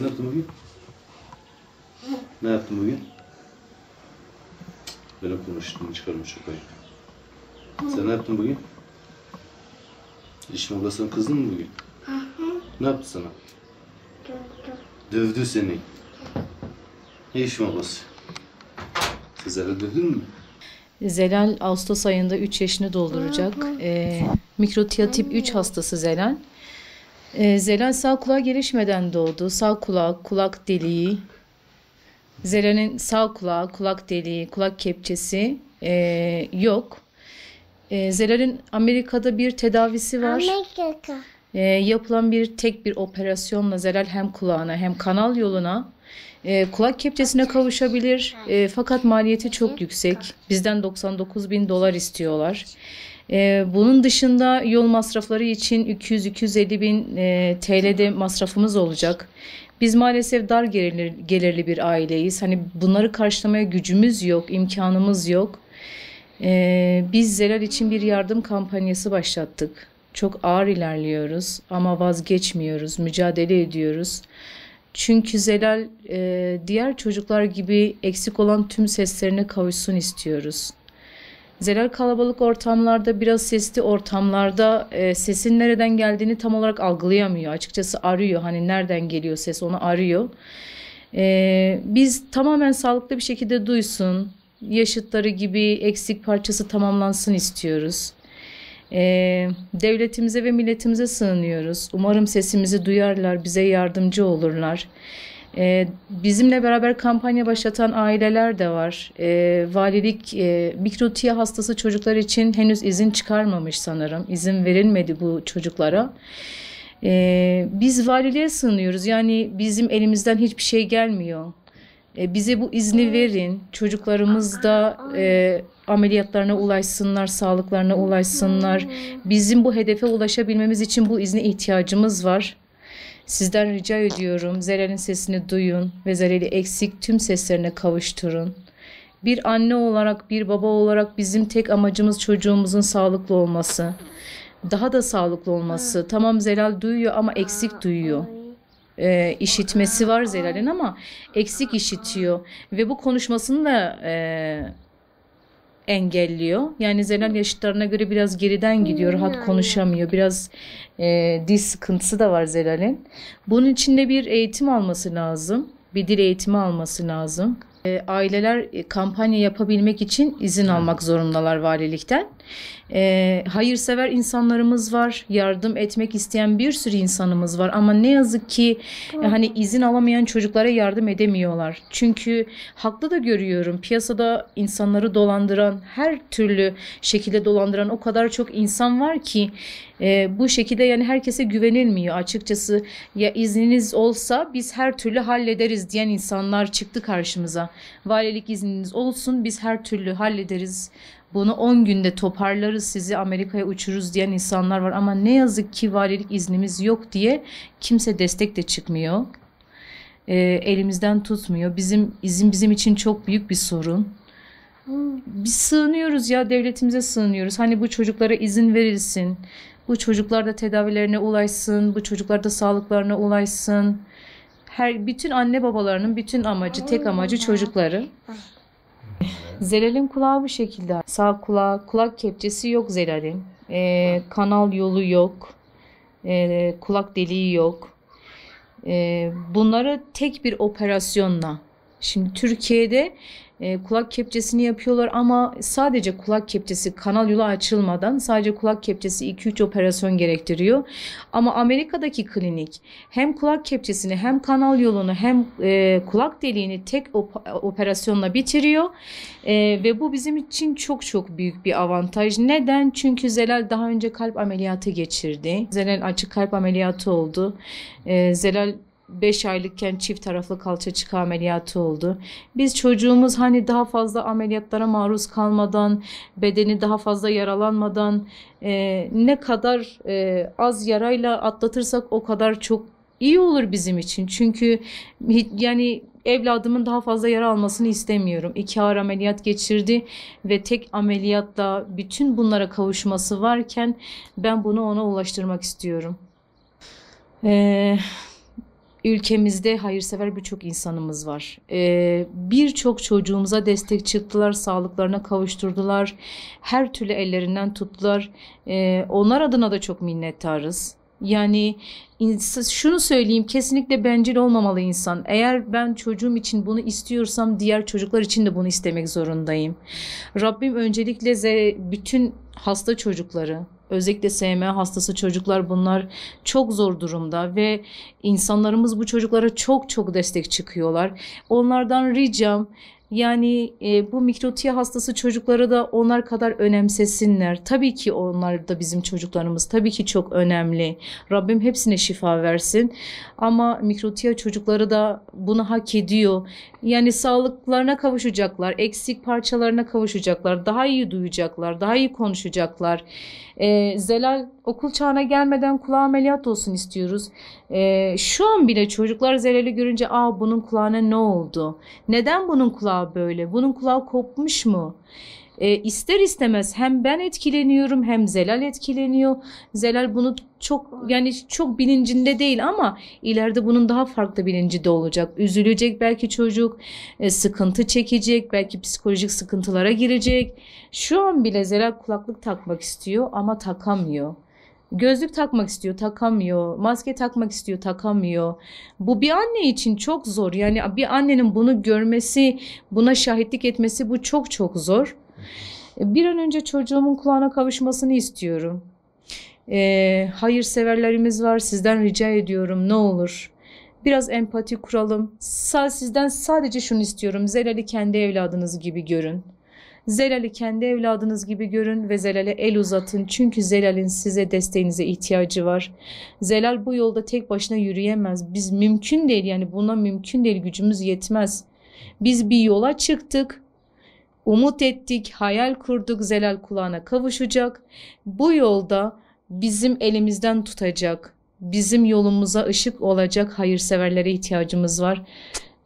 Ne yaptın bugün? Ne yaptın bugün? Böyle konuştuğunu çıkarmış çok ayıp. Sen ne yaptın bugün? İşin ablasına kızdın mı bugün? Ne yaptı sana? Dövdü seni. Ne işin ablası? Kızlara dövdün mü? Zelal Ağustos ayında 3 yaşını dolduracak. Ee, mikrotiyatip 3 hastası Zelal. Ee, Zelal sağ kulağı gelişmeden doğdu. Sağ kulak, kulak deliği. Zelal'in sağ kulağı, kulak deliği, kulak kepçesi ee, yok. Ee, Zelal'in Amerika'da bir tedavisi var. Amerika. Ee, yapılan bir tek bir operasyonla Zelal hem kulağına hem kanal yoluna e, kulak kepçesine kavuşabilir. E, fakat maliyeti çok yüksek. Bizden 99 bin dolar istiyorlar. E, bunun dışında yol masrafları için 200-250 bin e, TL'de masrafımız olacak. Biz maalesef dar gelirli, gelirli bir aileyiz. Hani bunları karşılamaya gücümüz yok, imkanımız yok. Ee, biz Zelal için bir yardım kampanyası başlattık. Çok ağır ilerliyoruz ama vazgeçmiyoruz, mücadele ediyoruz. Çünkü Zelal e, diğer çocuklar gibi eksik olan tüm seslerine kavuşsun istiyoruz. Zelal kalabalık ortamlarda, biraz sesli ortamlarda e, sesin nereden geldiğini tam olarak algılayamıyor. Açıkçası arıyor, hani nereden geliyor ses onu arıyor. E, biz tamamen sağlıklı bir şekilde duysun, yaşıtları gibi eksik parçası tamamlansın istiyoruz. Ee, devletimize ve milletimize sığınıyoruz. Umarım sesimizi duyarlar, bize yardımcı olurlar. Ee, bizimle beraber kampanya başlatan aileler de var. Ee, valilik e, mikrotiya hastası çocuklar için henüz izin çıkarmamış sanırım. İzin verilmedi bu çocuklara. Ee, biz valiliğe sığınıyoruz. Yani bizim elimizden hiçbir şey gelmiyor. E, bize bu izni verin. Çocuklarımız da e, ameliyatlarına ulaşsınlar, sağlıklarına ulaşsınlar. Bizim bu hedefe ulaşabilmemiz için bu izne ihtiyacımız var. Sizden rica ediyorum. Zelal'in sesini duyun ve Zelal'i eksik tüm seslerine kavuşturun. Bir anne olarak, bir baba olarak bizim tek amacımız çocuğumuzun sağlıklı olması. Daha da sağlıklı olması. Tamam Zelal duyuyor ama eksik duyuyor e, işitmesi var Zelal'in ama eksik işitiyor ve bu konuşmasını da e, engelliyor. Yani Zelal yaşıtlarına göre biraz geriden gidiyor, rahat konuşamıyor. Biraz e, dil sıkıntısı da var Zelal'in. Bunun için de bir eğitim alması lazım. Bir dil eğitimi alması lazım. E, aileler e, kampanya yapabilmek için izin almak zorundalar valilikten. E, hayırsever insanlarımız var, yardım etmek isteyen bir sürü insanımız var ama ne yazık ki e, hani izin alamayan çocuklara yardım edemiyorlar. Çünkü haklı da görüyorum piyasada insanları dolandıran, her türlü şekilde dolandıran o kadar çok insan var ki e, bu şekilde yani herkese güvenilmiyor açıkçası. Ya izniniz olsa biz her türlü hallederiz diyen insanlar çıktı karşımıza. Valilik izniniz olsun biz her türlü hallederiz. Bunu 10 günde toparlarız sizi Amerika'ya uçururuz diyen insanlar var ama ne yazık ki valilik iznimiz yok diye kimse destek de çıkmıyor. E, elimizden tutmuyor. Bizim izin bizim için çok büyük bir sorun. Biz sığınıyoruz ya devletimize sığınıyoruz. Hani bu çocuklara izin verilsin. Bu çocuklar da tedavilerine ulaşsın. Bu çocuklar da sağlıklarına ulaşsın. Her bütün anne babalarının bütün amacı, tek amacı çocukları. Zelal'in kulağı bu şekilde. Sağ kulağı, kulak kepçesi yok Zelal'in. Ee, kanal yolu yok. Ee, kulak deliği yok. Ee, bunları tek bir operasyonla. Şimdi Türkiye'de e, kulak kepçesini yapıyorlar ama sadece kulak kepçesi kanal yolu açılmadan sadece kulak kepçesi 2-3 operasyon gerektiriyor. Ama Amerika'daki klinik hem kulak kepçesini hem kanal yolunu hem e, kulak deliğini tek op- operasyonla bitiriyor. E, ve bu bizim için çok çok büyük bir avantaj. Neden? Çünkü Zelal daha önce kalp ameliyatı geçirdi. Zelal açık kalp ameliyatı oldu. E, Zelal 5 aylıkken çift taraflı kalça çıkı ameliyatı oldu. Biz çocuğumuz hani daha fazla ameliyatlara maruz kalmadan, bedeni daha fazla yaralanmadan e, ne kadar e, az yarayla atlatırsak o kadar çok iyi olur bizim için. Çünkü yani evladımın daha fazla yara almasını istemiyorum. İki ağır ameliyat geçirdi ve tek ameliyatla bütün bunlara kavuşması varken ben bunu ona ulaştırmak istiyorum. Eee ülkemizde hayırsever birçok insanımız var. Ee, birçok çocuğumuza destek çıktılar, sağlıklarına kavuşturdular. Her türlü ellerinden tuttular. Ee, onlar adına da çok minnettarız. Yani şunu söyleyeyim kesinlikle bencil olmamalı insan. Eğer ben çocuğum için bunu istiyorsam diğer çocuklar için de bunu istemek zorundayım. Rabbim öncelikle bütün hasta çocukları, özellikle SM hastası çocuklar bunlar çok zor durumda ve insanlarımız bu çocuklara çok çok destek çıkıyorlar. Onlardan ricam yani e, bu mikrotiye hastası çocukları da onlar kadar önemsesinler. Tabii ki onlar da bizim çocuklarımız. Tabii ki çok önemli. Rabbim hepsine şifa versin. Ama mikrotiye çocukları da bunu hak ediyor. Yani sağlıklarına kavuşacaklar, eksik parçalarına kavuşacaklar, daha iyi duyacaklar, daha iyi konuşacaklar. Ee, Zelal okul çağına gelmeden kulağı ameliyat olsun istiyoruz. Ee, şu an bile çocuklar Zelal'i görünce aa bunun kulağına ne oldu? Neden bunun kulağı böyle? Bunun kulağı kopmuş mu? E, ister istemez hem ben etkileniyorum hem Zelal etkileniyor. Zelal bunu çok yani çok bilincinde değil ama ileride bunun daha farklı bilincinde olacak. Üzülecek belki çocuk, e, sıkıntı çekecek, belki psikolojik sıkıntılara girecek. Şu an bile Zelal kulaklık takmak istiyor ama takamıyor. Gözlük takmak istiyor, takamıyor. Maske takmak istiyor, takamıyor. Bu bir anne için çok zor. Yani bir annenin bunu görmesi, buna şahitlik etmesi bu çok çok zor. Bir an önce çocuğumun kulağına kavuşmasını istiyorum. Ee, hayırseverlerimiz var. Sizden rica ediyorum ne olur. Biraz empati kuralım. Sizden sadece şunu istiyorum. Zelal'i kendi evladınız gibi görün. Zelal'i kendi evladınız gibi görün ve Zelal'e el uzatın. Çünkü Zelal'in size desteğinize ihtiyacı var. Zelal bu yolda tek başına yürüyemez. Biz mümkün değil yani buna mümkün değil gücümüz yetmez. Biz bir yola çıktık. Umut ettik, hayal kurduk Zelal kulağına kavuşacak. Bu yolda bizim elimizden tutacak, bizim yolumuza ışık olacak hayırseverlere ihtiyacımız var.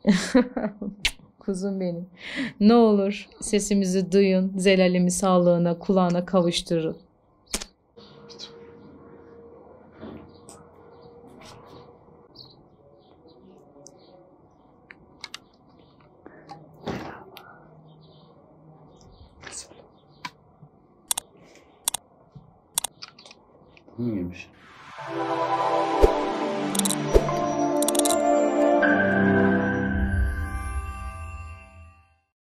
Kuzum benim. Ne olur sesimizi duyun, Zelal'imi sağlığına, kulağına kavuşturun. Bunu yemiş.